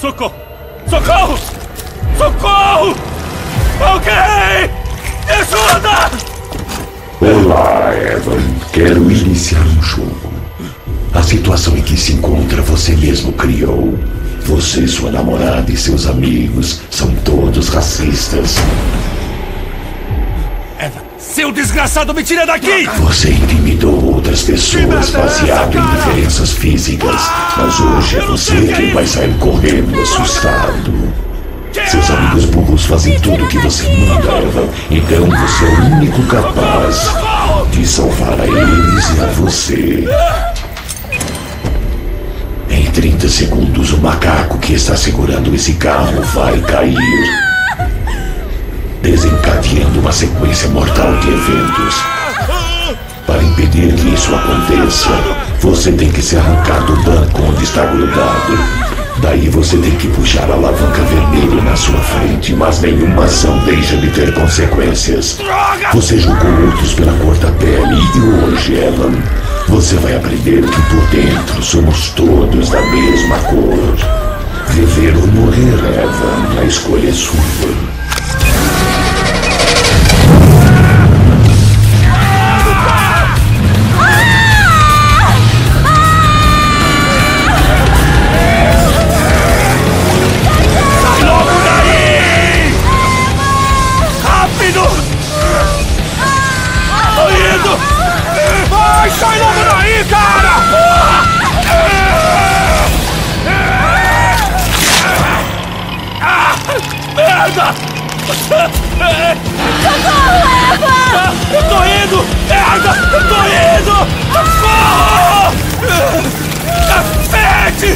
Socorro! Socorro! Alguém! Me ajuda! Olá, Evan. Quero iniciar um jogo. A situação em que se encontra você mesmo criou. Você, sua namorada e seus amigos são todos racistas. Evan, seu desgraçado, me tira daqui! Você intimidou outras pessoas baseado em diferenças físicas. Mas hoje é você quem vai sair correndo assustado. Seus amigos burros fazem tudo o que você manda, Evan. Então você é o único capaz de salvar a eles e a você. Em 30 segundos, o macaco que está segurando esse carro vai cair, desencadeando uma sequência mortal de eventos. Impedir que isso aconteça, você tem que se arrancar do banco onde está grudado. Daí você tem que puxar a alavanca vermelha na sua frente, mas nenhuma ação deixa de ter consequências. Você julgou outros pela cor da pele e hoje, Evan, você vai aprender que por dentro somos todos da mesma cor. Viver ou morrer, Evan, a escolha é sua. Cara! Merda! Socorro, Eva! Tô indo! Merda! Tô indo! Socorro! Cacete!